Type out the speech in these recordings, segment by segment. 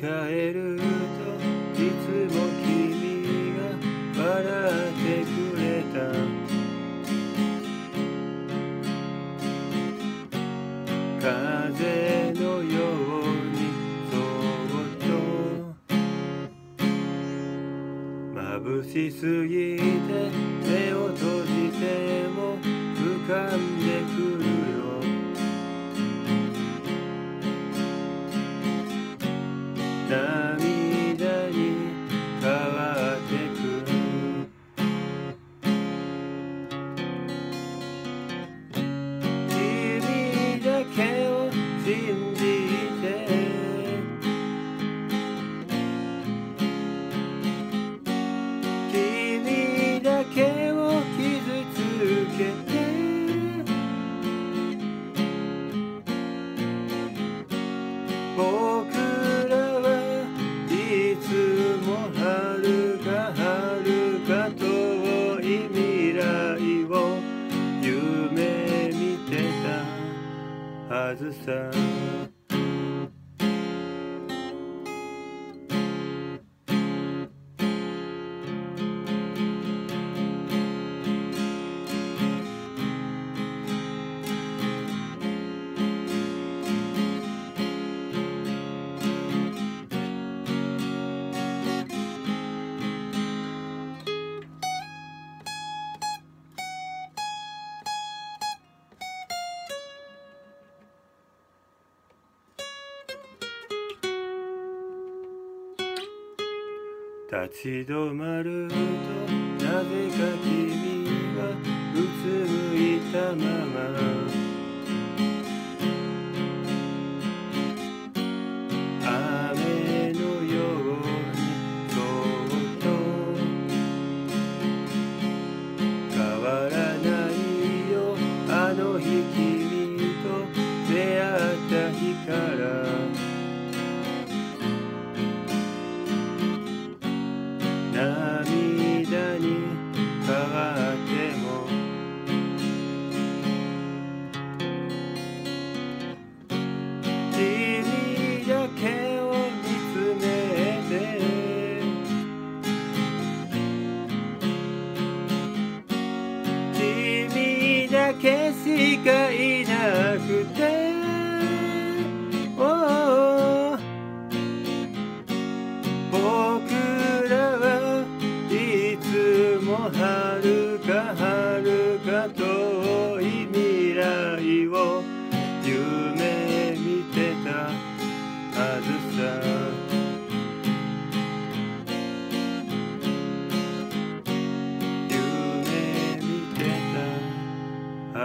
返るといつも君が笑ってくれた。風のようにそっと。眩しすぎて目を閉じても浮かんでたはず立ち止まる。となぜか君はうつむいたまま。雨のようにそっと変わらないよ。あの日君と出会った日から。けしかいなくて。Oh 僕らはいつもはるかはるか遠い未来を。夢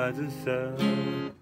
夢見てたはずさ